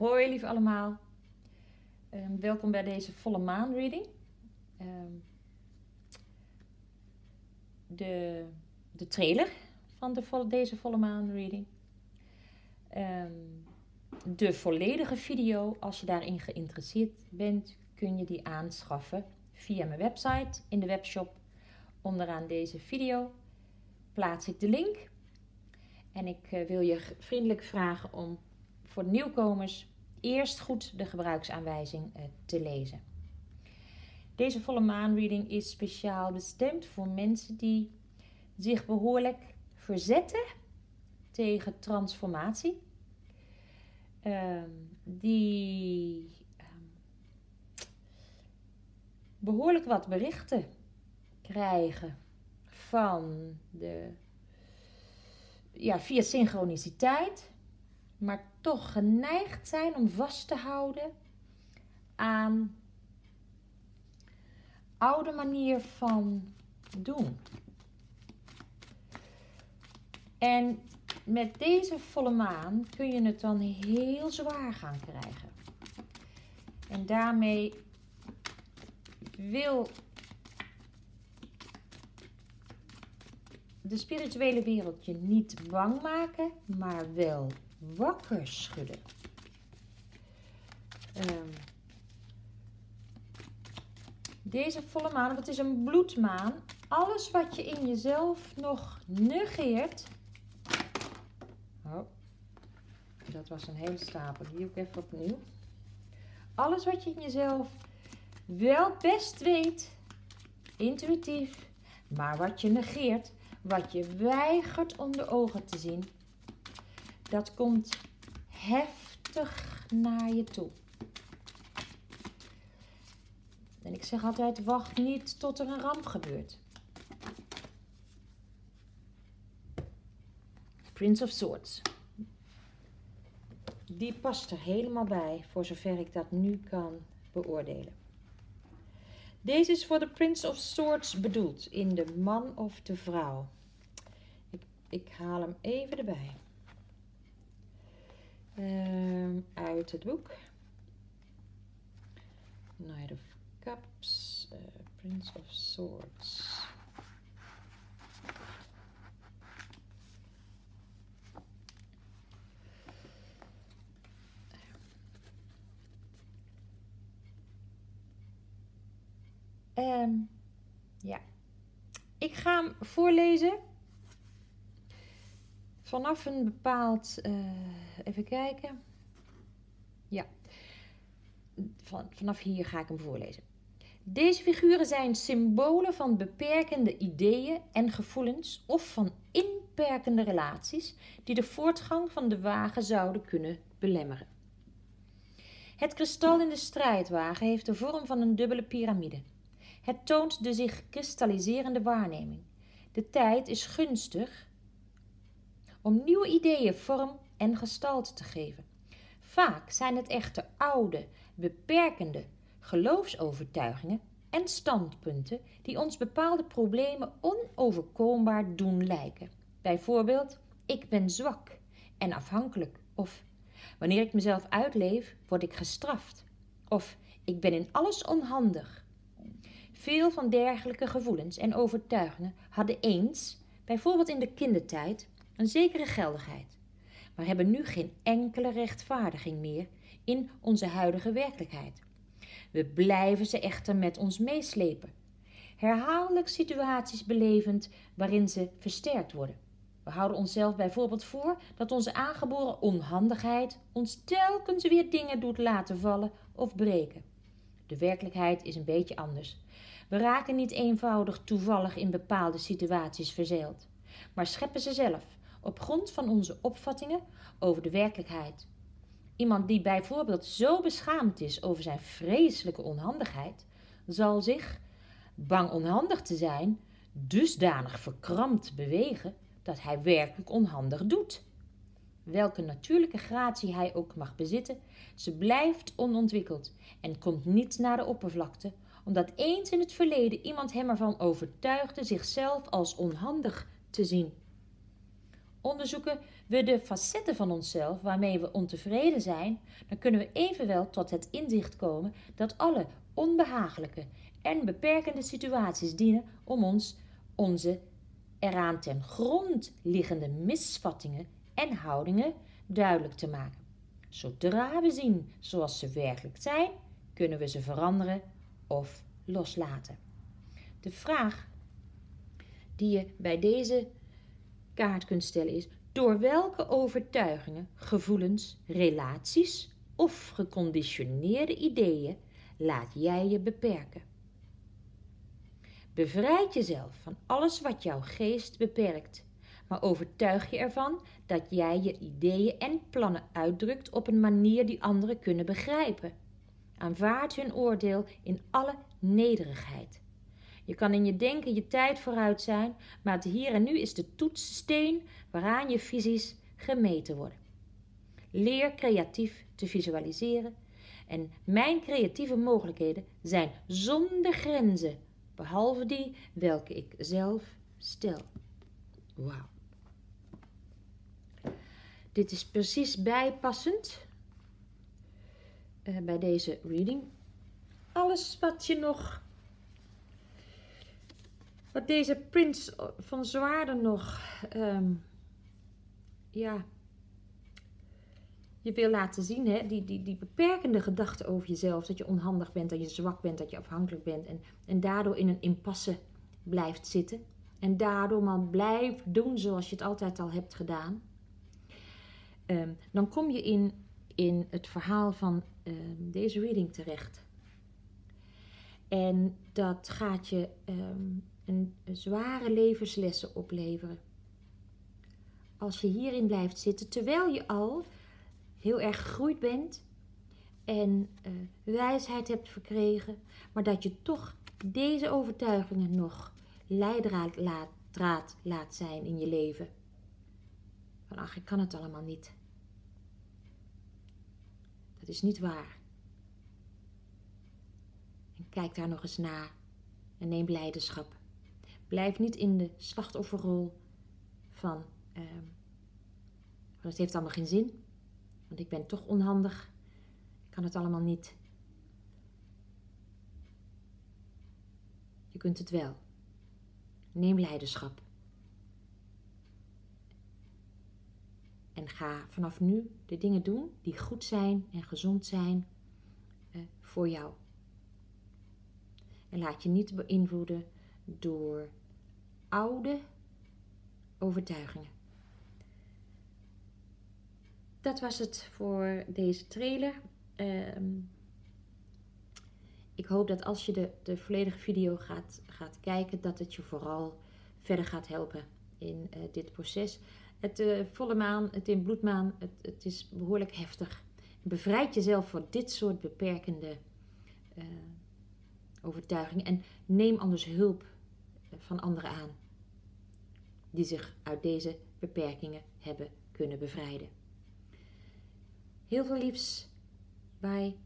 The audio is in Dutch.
Hoi lieve allemaal. Ehm, welkom bij deze volle maan reading. Ehm, de, de trailer van de volle, deze volle maan reading. Ehm, de volledige video, als je daarin geïnteresseerd bent, kun je die aanschaffen via mijn website in de webshop. Onderaan deze video plaats ik de link. En ik eh, wil je vriendelijk vragen om voor nieuwkomers eerst goed de gebruiksaanwijzing eh, te lezen. Deze volle maanreading is speciaal bestemd voor mensen die zich behoorlijk verzetten tegen transformatie. Ehm, die ehm, behoorlijk wat berichten krijgen van de ja, via synchroniciteit, maar toch geneigd zijn om vast te houden aan oude manier van doen. En met deze volle maan kun je het dan heel zwaar gaan krijgen. En daarmee wil de spirituele wereld je niet bang maken, maar wel wakker schudden. Um, deze volle maan, het is een bloedmaan. Alles wat je in jezelf nog negeert. Oh, dat was een hele stapel. Die ook even opnieuw. Alles wat je in jezelf wel best weet, intuïtief, maar wat je negeert, wat je weigert om de ogen te zien, dat komt heftig naar je toe. En ik zeg altijd, wacht niet tot er een ramp gebeurt. Prince of Swords. Die past er helemaal bij, voor zover ik dat nu kan beoordelen. Deze is voor de Prince of Swords bedoeld, in de man of de vrouw. Ik, ik haal hem even erbij. Uh, uit het boek. Knight of Cups, uh, Prince of Swords. Um, ja, ik ga hem voorlezen vanaf een bepaald, uh, even kijken. Ja, Van, vanaf hier ga ik hem voorlezen. Deze figuren zijn symbolen van beperkende ideeën en gevoelens of van inperkende relaties die de voortgang van de wagen zouden kunnen belemmeren. Het kristal in de strijdwagen heeft de vorm van een dubbele piramide. Het toont de zich kristalliserende waarneming. De tijd is gunstig om nieuwe ideeën vorm en gestalte te geven. Vaak zijn het echter oude, beperkende geloofsovertuigingen en standpunten die ons bepaalde problemen onoverkombaar doen lijken. Bijvoorbeeld, ik ben zwak en afhankelijk of wanneer ik mezelf uitleef, word ik gestraft of ik ben in alles onhandig. Veel van dergelijke gevoelens en overtuigingen hadden eens, bijvoorbeeld in de kindertijd, een zekere geldigheid, maar hebben nu geen enkele rechtvaardiging meer in onze huidige werkelijkheid. We blijven ze echter met ons meeslepen, herhaaldelijk situaties belevend waarin ze versterkt worden. We houden onszelf bijvoorbeeld voor dat onze aangeboren onhandigheid ons telkens weer dingen doet laten vallen of breken. De werkelijkheid is een beetje anders. We raken niet eenvoudig toevallig in bepaalde situaties verzeild, maar scheppen ze zelf op grond van onze opvattingen over de werkelijkheid. Iemand die bijvoorbeeld zo beschaamd is over zijn vreselijke onhandigheid, zal zich, bang onhandig te zijn, dusdanig verkrampt bewegen dat hij werkelijk onhandig doet. Welke natuurlijke gratie hij ook mag bezitten, ze blijft onontwikkeld en komt niet naar de oppervlakte, omdat eens in het verleden iemand hem ervan overtuigde zichzelf als onhandig te zien. Onderzoeken we de facetten van onszelf waarmee we ontevreden zijn, dan kunnen we evenwel tot het inzicht komen dat alle onbehagelijke en beperkende situaties dienen om ons onze eraan ten grond liggende misvattingen en houdingen duidelijk te maken. Zodra we zien zoals ze werkelijk zijn, kunnen we ze veranderen of loslaten. De vraag die je bij deze kaart kunt stellen is: door welke overtuigingen, gevoelens, relaties of geconditioneerde ideeën laat jij je beperken? Bevrijd jezelf van alles wat jouw geest beperkt, maar overtuig je ervan dat jij je ideeën en plannen uitdrukt op een manier die anderen kunnen begrijpen. Aanvaard hun oordeel in alle nederigheid. Je kan in je denken je tijd vooruit zijn, maar het hier en nu is de toetssteen waaraan je visies gemeten worden. Leer creatief te visualiseren en mijn creatieve mogelijkheden zijn zonder grenzen, behalve die welke ik zelf stel. Wauw. Dit is precies bijpassend uh, bij deze reading. Alles wat je nog wat deze prins van zwaarden nog, um, ja, je wil laten zien, hè? Die, die, die beperkende gedachten over jezelf, dat je onhandig bent, dat je zwak bent, dat je afhankelijk bent en, en daardoor in een impasse blijft zitten. En daardoor maar blijft doen zoals je het altijd al hebt gedaan. Um, dan kom je in, in het verhaal van um, deze reading terecht. En dat gaat je een, zware levenslessen opleveren. Als je hierin blijft zitten, terwijl je al heel erg gegroeid bent en uh, wijsheid hebt verkregen, maar dat je toch deze overtuigingen nog leidraad laat, draad laat zijn in je leven. Van ach, ik kan het allemaal niet. Dat is niet waar. En kijk daar nog eens naar en neem leiderschap. Blijf niet in de slachtofferrol van, uh, het heeft allemaal geen zin, want ik ben toch onhandig, ik kan het allemaal niet. Je kunt het wel. Neem leiderschap. En ga vanaf nu de dingen doen die goed zijn en gezond zijn uh, voor jou. En laat je niet beïnvloeden door oude overtuigingen. Dat was het voor deze trailer. Ehm, ik hoop dat als je de, de volledige video gaat, gaat kijken, dat het je vooral verder gaat helpen in uh, dit proces. Het uh, volle maan, het in bloedmaan, het, het is behoorlijk heftig. Bevrijd jezelf voor dit soort beperkende uh, overtuigingen en neem anders hulp van anderen aan die zich uit deze beperkingen hebben kunnen bevrijden. Heel veel liefs. Bye.